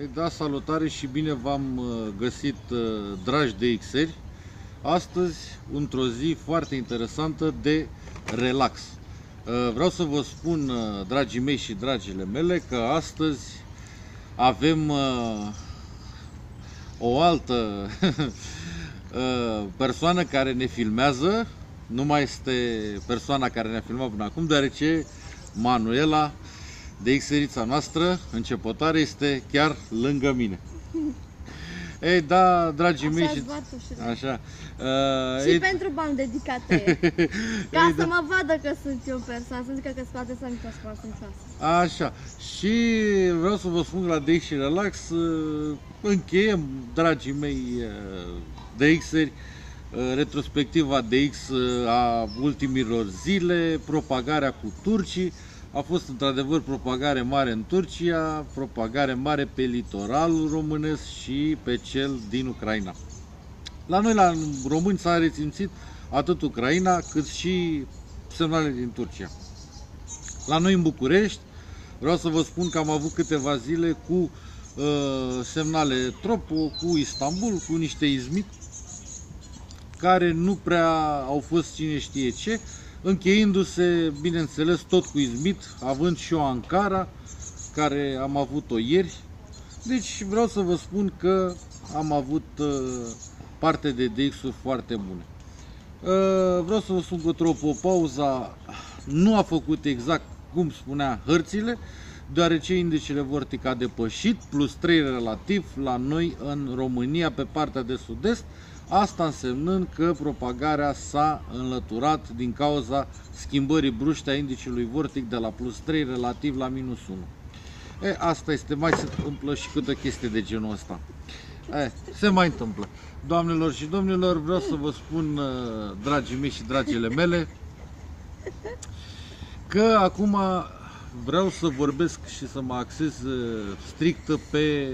Ei, da, salutare și bine v-am uh, găsit, uh, dragi DXeri. Astăzi, într-o zi foarte interesantă de relax. Uh, vreau să vă spun, dragii mei și dragile mele, că astăzi avem o altă persoană care ne filmează. Nu mai este persoana care ne-a filmat până acum, deoarece Manuela de xerița noastră, începătoare, este chiar lângă mine. Ei, da, dragii Așa mei și... Așa. Uh, și ei... pentru bani dedicate. Ca ei, să da. mă vadă că sunt eu persoană, să zică că spate să mi sunt Așa. Și vreau să vă spun că la DX și Relax uh, încheiem, dragii mei uh, DX-eri, uh, retrospectiva DX uh, a ultimilor zile, propagarea cu turcii, a fost într-adevăr propagare mare în Turcia, propagare mare pe litoralul românesc și pe cel din Ucraina. La noi, la români, s-a rețințit atât Ucraina cât și semnale din Turcia. La noi în București, vreau să vă spun că am avut câteva zile cu uh, semnale Tropo, cu Istanbul, cu niște izmit care nu prea au fost cine știe ce, încheindu-se, bineînțeles, tot cu Izmit, având și o Ankara, care am avut-o ieri. Deci vreau să vă spun că am avut uh, parte de DX-uri foarte bune. Uh, vreau să vă spun că tropopauza nu a făcut exact cum spunea hărțile, deoarece indicele vortic a depășit, plus 3 relativ la noi în România pe partea de sud-est, Asta însemnând că propagarea s-a înlăturat din cauza schimbării bruște a indicelui vortic de la plus 3 relativ la minus 1. E, asta este, mai se întâmplă și câte chestie de genul ăsta. E, se mai întâmplă. Doamnelor și domnilor, vreau să vă spun, uh, dragii mei și dragile mele, că acum vreau să vorbesc și să mă axez uh, strict pe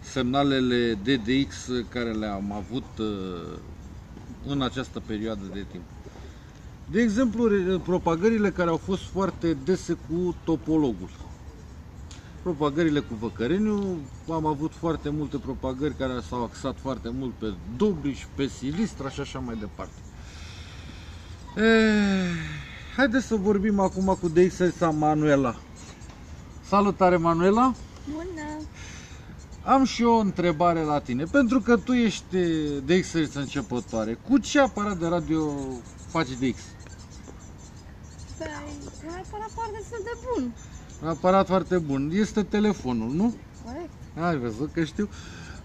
semnalele DDX care le-am avut uh, în această perioadă de timp. De exemplu, propagările care au fost foarte dese cu topologul. Propagările cu Văcăreniu, am avut foarte multe propagări care s-au axat foarte mult pe Dubliș, pe Silistra și așa mai departe. E, haideți să vorbim acum cu DXS Manuela. Salutare, Manuela! Bună! Am și eu o întrebare la tine, pentru că tu ești de X începătoare. Cu ce aparat de radio faci DX? Păi, un aparat foarte de bun. Un aparat foarte bun. Este telefonul, nu? Corect. Ai văzut că știu.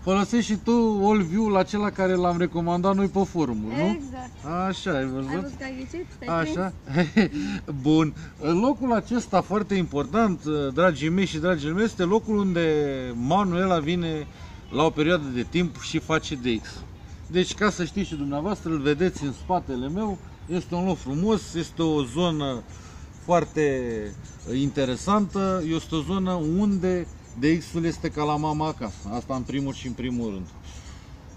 Folosești și tu AllView-ul acela care l-am recomandat noi pe forumul, nu? Exact. Așa, ai văzut? Ai văzut că ai ghicit? Așa? Bun. Locul acesta foarte important, dragii mei și dragii mei, este locul unde Manuela vine la o perioadă de timp și face DX. Deci, ca să știți și dumneavoastră, îl vedeți în spatele meu, este un loc frumos, este o zonă foarte interesantă, este o zonă unde DX-ul este ca la mama acasă. Asta în primul și în primul rând.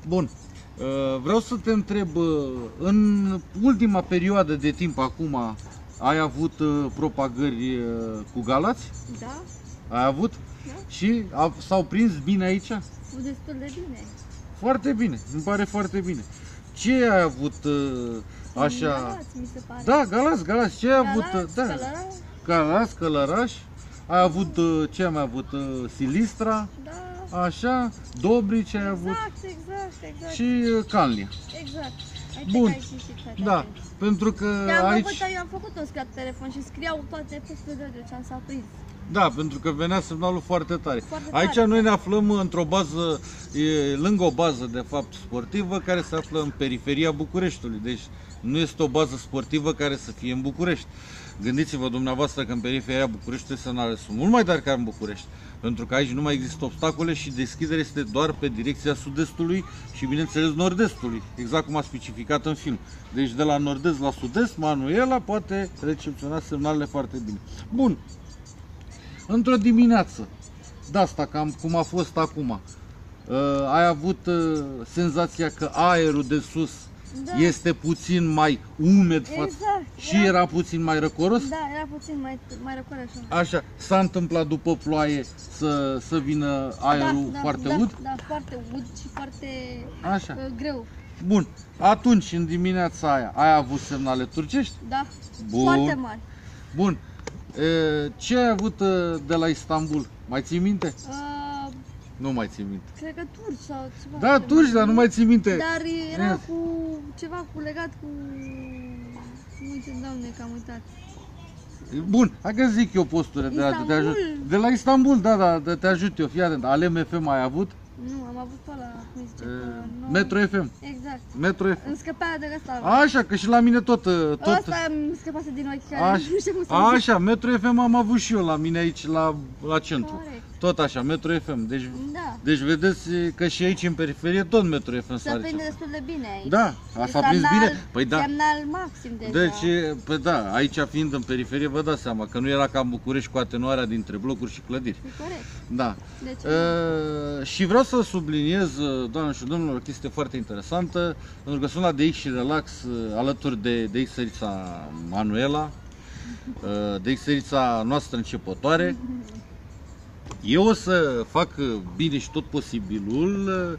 Bun. Uh, vreau să te întreb, uh, în ultima perioadă de timp acum, ai avut uh, propagări cu Galați? Da. Ai avut? Da. Și s-au prins bine aici? Destul de bine. Foarte bine, îmi pare foarte bine. Ce ai avut așa? Galați, mi se pare. Da, Galați, Galați, ce ai Galați, avut? Da. Călăraș. Galați, Călăraș. Ai avut, ce am avut? Silistra? Da. Așa, Dobrici ai exact, avut. Exact, exact. Și Canlia. Exact. Bun. Da, pentru că aici... Făcut, eu am făcut un scat telefon și scriau toate peste de ce am s-a prins. Da, pentru că venea semnalul foarte tare. Foarte Aici tare. noi ne aflăm într-o bază, e, lângă o bază de fapt sportivă care se află în periferia Bucureștiului. Deci nu este o bază sportivă care să fie în București. Gândiți-vă dumneavoastră că în periferia Bucureștiului semnalele sunt mult mai tare ca în București. Pentru că aici nu mai există obstacole și deschiderea este doar pe direcția sud-estului și bineînțeles nord-estului, exact cum a specificat în film. Deci de la nord-est la sud-est, Manuela poate recepționa semnalele foarte bine. Bun, într-o dimineață, de asta cam cum a fost acum, uh, ai avut uh, senzația că aerul de sus Da. este puțin mai umed față Exact. și da. era puțin mai răcoros? Da, era puțin mai, mai răcoare așa. Așa, s-a întâmplat după ploaie să, să vină aerul da, da, foarte da, ud? Da, foarte ud și foarte Așa. uh, greu. Bun. Atunci, în dimineața aia, ai avut semnale turcești? Da, Bun. foarte mari. Bun. E, ce ai avut e, de la Istanbul? Mai ții minte? Uh, Nu mai ții minte. cred că turci sau ceva. Da, turci, dar nu mai ții minte. Dar era Ia. cu ceva cu legat cu... Nu uite, doamne, că am uitat. Bun, hai că zic eu posturile de la te ajut. Istanbul. De la Istanbul, da, da, de- te ajut eu, fii atent. Alem FM ai avut? Nu, am avut pe ăla, cum îi zice, E, pe nou- Metro FM. Exact. Metro FM. Îmi scăpea de ăsta. Așa, că și la mine tot, e, tot. Ăsta îmi scăpase din ochi, care Așa, nu știu cum să zic. așa, Metro FM am avut și eu la mine aici, la, la centru. Corect. Tot așa, Metro FM. Deci, Da. deci vedeți că și aici în periferie tot Metro FM Se sare. prinde destul de bine aici. Da, a E s-a prins semnal- bine. Păi da. Semnal maxim deja. Deci, pe da, aici fiind în periferie, vă dați seama că nu era ca în București cu atenuarea dintre blocuri și clădiri. E corect. Da. Deci, Uh, și vreau să subliniez, uh, doamne și domnilor, o chestie foarte interesantă, pentru că sunt la DX și Relax uh, alături de DX Sărița Manuela, uh, DX Sărița noastră începătoare. Eu o să fac uh, bine și tot posibilul uh,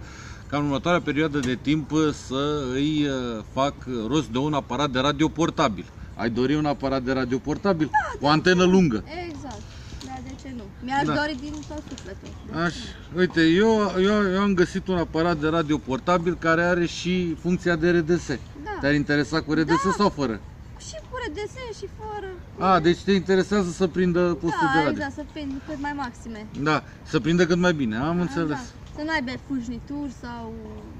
ca în următoarea perioadă de timp uh, să îi uh, fac rost de un aparat de radio portabil. Ai dori un aparat de radio portabil? cu antenă lungă. exact. Da, de ce nu? Mi-aș Da. dori din tot sufletul. Aș, uite, eu, eu, eu am găsit un aparat de radio portabil care are și funcția de RDS. Da. Te-ar interesa cu RDS Da. sau fără? Și cu RDS și fără. A, deci te interesează să prindă postul de Da, radio. exact, să prind cât mai maxime. Da, să prindă cât mai bine, am înțeles. Da. Să nu aibă fâșnituri sau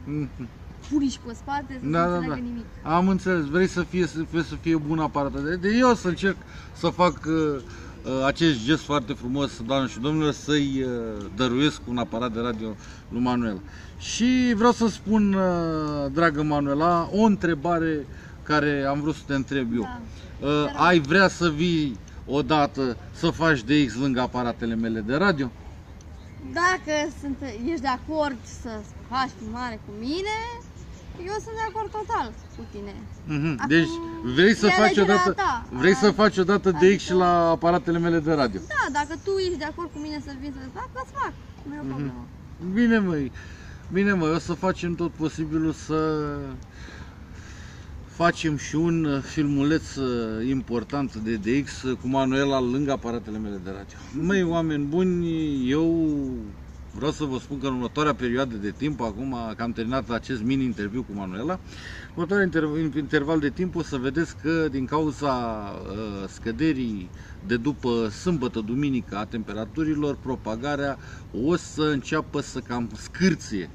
Mhm. puriși pe spate, să Da, nu da, înțeleagă da. nimic. Am înțeles, vrei să fie, să fie, să fie bun aparat. De, de eu o să încerc să fac uh, uh, acest gest foarte frumos, doamne și domnilor, să-i uh, dăruiesc un aparat de radio lui Manuel. Și vreau să spun, uh, dragă Manuela, o întrebare care am vrut să te întreb eu. Da. Uh, Te rog. ai vrea să vii odată să faci DX lângă aparatele mele de radio? Dacă sunt, ești de acord să faci filmare cu mine, eu sunt de acord total cu tine. Mhm. Acum, Deci vrei să e faci alegerea odată, ta. vrei să faci odată Adică- DX și la aparatele mele de radio? Da, dacă tu ești de acord cu mine să vin să fac, îți fac. Nu e o problemă. Bine măi, bine măi, o să facem tot posibilul să facem și un uh, filmuleț uh, important de DX uh, cu Manuela lângă aparatele mele de radio. Măi, oameni buni, eu vreau să vă spun că în următoarea perioadă de timp, acum că am terminat acest mini-interviu cu Manuela, următoarea inter- interval de timp o să vedeți că din cauza uh, scăderii de după sâmbătă, duminică a temperaturilor, propagarea o să înceapă să cam scârție.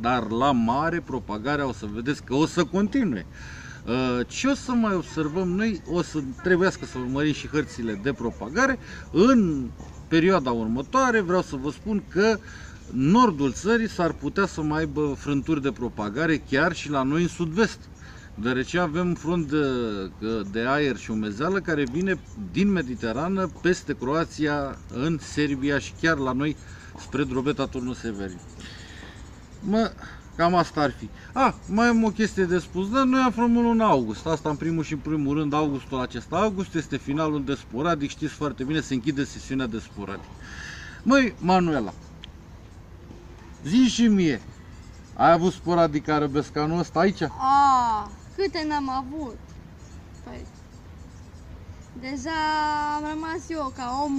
Dar la mare propagarea o să vedeți că o să continue. Uh, Ce o să mai observăm noi? O să trebuiască să urmărim și hărțile de propagare. În perioada următoare vreau să vă spun că nordul țării s-ar putea să mai aibă frânturi de propagare chiar și la noi în sud-vest deoarece avem front de, de aer și umezeală care vine din Mediterană peste Croația, în Serbia și chiar la noi spre Drobeta Turnul Severin. Mă, cam asta ar fi. A, mai am o chestie de spus, da, noi aflăm în luna august, asta în primul și în primul rând, augustul acesta. August este finalul de sporadic, știți foarte bine, se închide sesiunea de sporadic. Măi, Manuela, zi și mie, ai avut sporadic arabesc anul ăsta aici? A, câte n-am avut? Păi, deja am rămas eu ca om,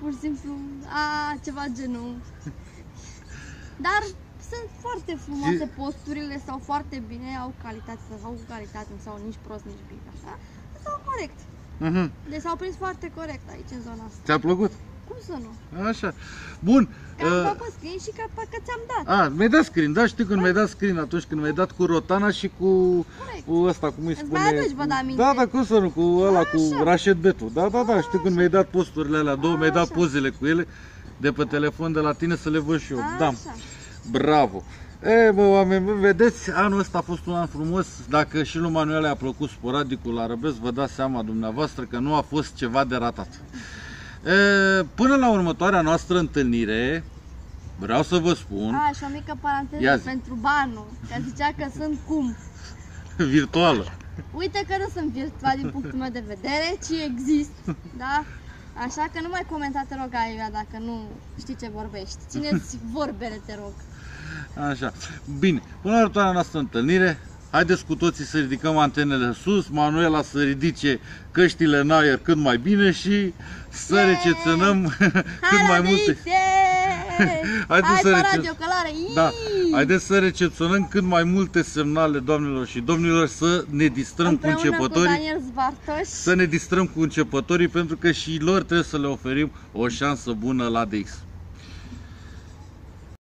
pur și simplu, a, ceva genul. Dar sunt foarte frumoase posturile, sau foarte bine, au calitate, sau calitate, nu sau nici prost, nici bine, așa. Sau corect. Mhm. Deci s-au prins foarte corect aici, în zona asta. Ți-a plăcut? Cum să nu? Așa. Bun. Că am uh, făcut screen și că, că ți-am dat. a, mi-ai dat screen, da, știu când mi-ai dat screen atunci când mi-ai dat cu Rotana și cu, Corect. cu ăsta, cum îi Îți spune? mai aduci, vă da aminte? Da, da, cum să nu, cu ăla, Așa. cu Rashid Betu. Da, da, da, știu când mi-ai dat posturile alea două, mi-ai dat Așa. pozele cu ele de pe telefon de la tine să le văd și eu. Da, Așa. Bravo. E, bă, oameni, bă, vedeți, anul ăsta a fost un an frumos. Dacă și lui Manuel a plăcut sporadicul la Răbesc, vă dați seama dumneavoastră că nu a fost ceva de ratat. E, până la următoarea noastră întâlnire, vreau să vă spun, A, și o mică paranteză Ia zi. pentru banul, că zicea că sunt cum. virtuală. Uite că nu sunt virtual din punctul meu de vedere, ci exist, da? Așa că nu mai comenta, te rog, Aia, dacă nu știi ce vorbești. Țineți vorbele, te rog. Așa. Bine, până la următoarea noastră întâlnire, haideți cu toții să ridicăm antenele sus, Manuela să ridice căștile în aer cât mai bine și să Yeah! recepționăm cât Hai mai la multe... Dixie! Haideți Hai să pe recep- radio călare! Da, Ii! haideți să recepționăm cât mai multe semnale, doamnelor și domnilor, să ne distrăm cu Împreună cu începătorii, Daniel Zvartoș. să ne distrăm cu începătorii, pentru că și lor trebuie să le oferim o șansă bună la DX.